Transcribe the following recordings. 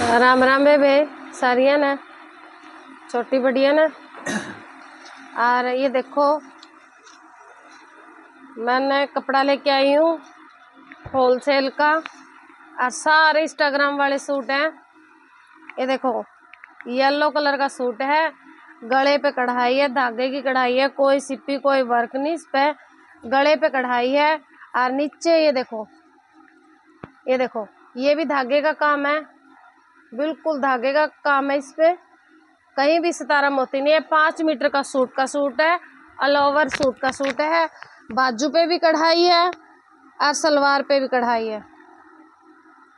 राम राम बेबे, सारिया ने, छोटी बढ़िया ने। और ये देखो, मैंने कपड़ा लेके आई हूँ होलसेल का, और सारे इंस्टाग्राम वाले सूट हैं। ये देखो येलो कलर का सूट है, गले पे कढ़ाई है, धागे की कढ़ाई है, कोई सिप्पी, कोई वर्क नहीं, इस पे गले पे कढ़ाई है, और नीचे ये देखो ये देखो, ये भी धागे का काम है। बिल्कुल धागे का काम है इस पे। कहीं भी सितारा मोती नहीं है। पाँच मीटर का सूट का सूट है ऑल ओवर सूट का सूट है, बाजू पे भी कढ़ाई है और सलवार पे भी कढ़ाई है।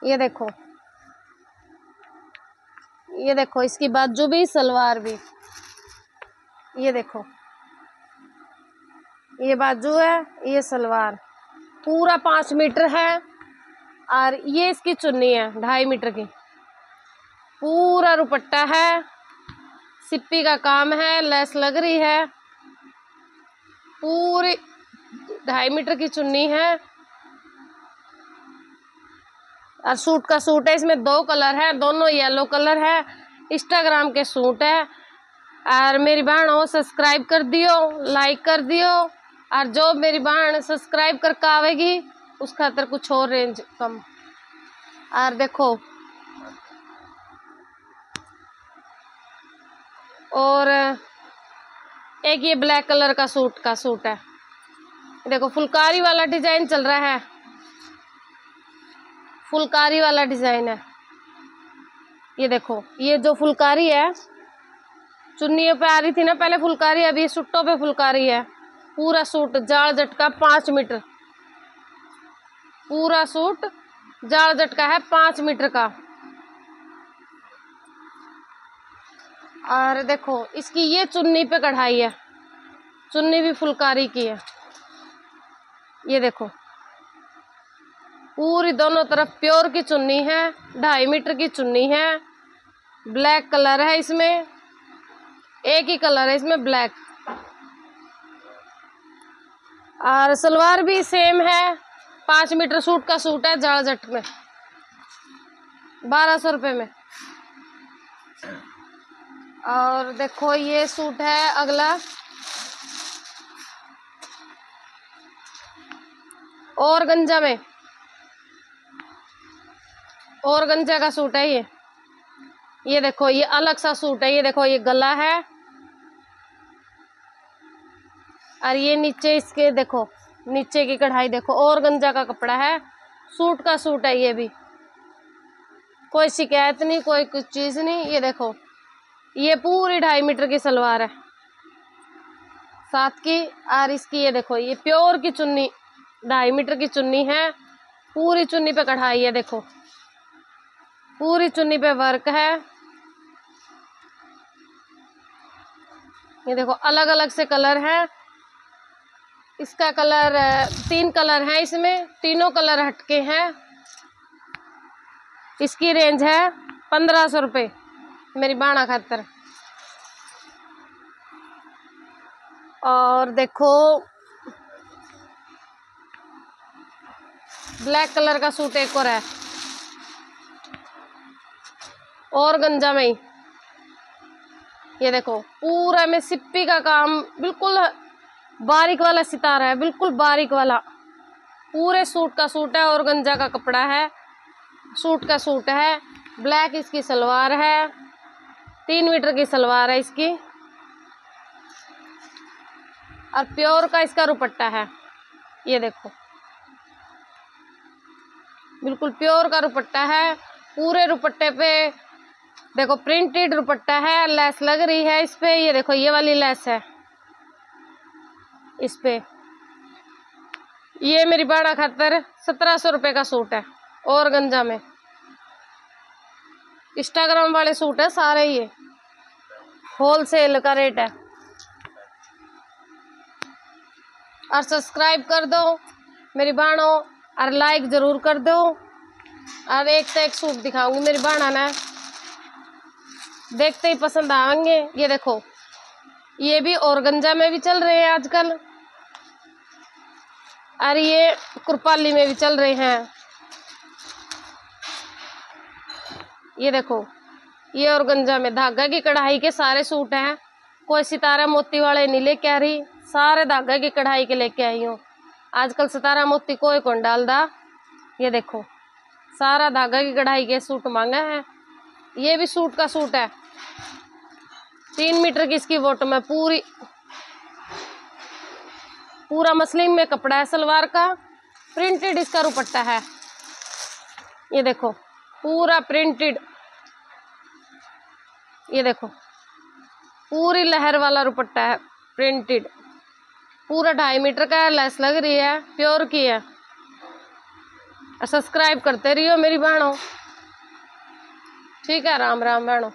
ये देखो। ये देखो, इसकी बाजू भी, सलवार भी। ये देखो। ये बाजू है, ये सलवार। पूरा पाँच मीटर है और ये इसकी चुन्नी है, ढाई मीटर की। पूरा रुपट्टा है। सिप्पी का काम है, लेस लग रही है। पूरी ढाई मीटर की चुन्नी है। और सूट का सूट है, इसमें दो कलर है, दोनों येलो कलर है। इंस्टाग्राम के सूट है। और मेरी बहन हो सब्सक्राइब कर दियो, लाइक कर दियो। और जो मेरी बहन सब्सक्राइब करके आवेगी उस खातर कुछ और रेंज कम। और देखो और एक ये ब्लैक कलर का सूट का सूट है। देखो, फुलकारी वाला डिज़ाइन चल रहा है। फुलकारी वाला डिज़ाइन है। ये देखो, ये जो फुलकारी है चुन्नियों पे आ रही थी ना पहले फुलकारी, अभी सूटों पे फुलकारी है। पूरा सूट जाल झटका, पाँच मीटर। पूरा सूट जाल झटका है पाँच मीटर का। और देखो, इसकी ये चुन्नी पे कढ़ाई है। चुन्नी भी फुलकारी की है। ये देखो, पूरी दोनों तरफ़ प्योर की चुन्नी है, ढाई मीटर की चुन्नी है, ब्लैक कलर है इसमें, एक ही कलर है इसमें ब्लैक। और सलवार भी सेम है, पाँच मीटर सूट का सूट है जाड़ जट में, बारह सौ रुपये में। और देखो ये सूट है अगला। और गंजा में। और गंजा का सूट है ये। ये देखो, ये अलग सा सूट है। ये देखो, ये गला है। और ये नीचे इसके देखो, नीचे की कढ़ाई देखो, और गंजा का कपड़ा है। सूट का सूट है ये भी। कोई शिकायत नहीं, कोई कुछ चीज़ नहीं। ये देखो ये पूरी ढाई मीटर की सलवार है। साथ की और इसकी ये देखो, ये प्योर की चुन्नी, ढाई मीटर की चुन्नी है। पूरी चुन्नी पे कढ़ाई है देखो। पूरी चुन्नी पे वर्क है। ये देखो अलग अलग से कलर है। इसका कलर, तीन कलर है इसमें, तीनों कलर हटके हैं। इसकी रेंज है पंद्रह सौ रुपये मेरी बाणा खातर। और देखो, ब्लैक कलर का सूट एक और है। और गंजा में ही। ये देखो, पूरा में सिप्पी का काम, बिल्कुल बारीक वाला सितारा है, बिल्कुल बारीक वाला। पूरे सूट का सूट है और गंजा का कपड़ा है। सूट का सूट है, ब्लैक इसकी सलवार है। तीन मीटर की सलवार है इसकी। और प्योर का इसका रुपट्टा है। ये देखो। बिल्कुल प्योर का रुपट्टा है। पूरे रुपट्टे पे देखो प्रिंटेड रुपट्टा है। लेस लग रही है इस पे। ये देखो, ये वाली लेस है इस पे। ये मेरी बाड़ा खातर सत्रह सौ रुपये का सूट है, और गंजा में। इंस्टाग्राम वाले सूट है, सारे ये होलसेल का रेट है। और सब्सक्राइब कर दो, मेरी बाणो और लाइक ज़रूर कर दो। और एक से एक सूट दिखाऊँगी, मेरी बाणा ने देखते ही पसंद आएँगे। ये देखो, ये भी औरगंजा में भी चल रहे हैं आजकल। और ये कुरपाली में भी चल रहे हैं। ये देखो, ये और गंजा में धागा की कढ़ाई के सारे सूट हैं। कोई सितारा मोती वाले नहीं लेके आ रही, सारे धागा की कढ़ाई के लेके आई हूँ। आजकल सितारा मोती कोई कौन डालदा? ये देखो, सारा धागा की कढ़ाई के सूट मांगे हैं। ये भी सूट का सूट है। तीन मीटर की इसकी बॉटम है पूरी, पूरा मसलिन में कपड़ा है सलवार का। प्रिंटेड इसका दुपट्टा है। ये देखो, पूरा प्रिंटेड। ये देखो। पूरी लहर वाला दुपट्टा है प्रिंटेड पूरा ढाई मीटर का लेस लग रही है प्योर की है। सब्सक्राइब करते रहियो मेरी बहनों। ठीक है, राम राम बहनों।